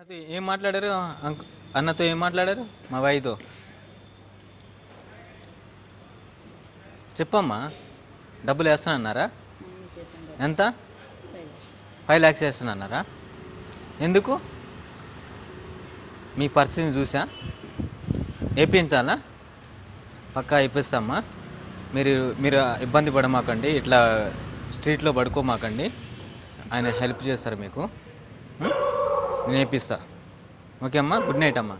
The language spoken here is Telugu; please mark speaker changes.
Speaker 1: అన్నతో ఏం మాట్లాడారు? అన్నతో ఏం మాట్లాడారు? మా బాయితో చెప్పమ్మా. డబ్బులు వేస్తానన్నారా? ఎంత? ఫైవ్ ల్యాక్స్ వేస్తానన్నారా? ఎందుకు? మీ పరిస్థితిని చూసా? వేయించాలా పక్కా వేపిస్తామ్మా. మీరు మీరు ఇబ్బంది పడమాకండి. ఇట్లా స్ట్రీట్లో పడుకోమాకండి. ఆయన హెల్ప్ చేస్తారు మీకు. నేను వేపిస్తా ఓకే అమ్మా? గుడ్ నైట్ అమ్మా.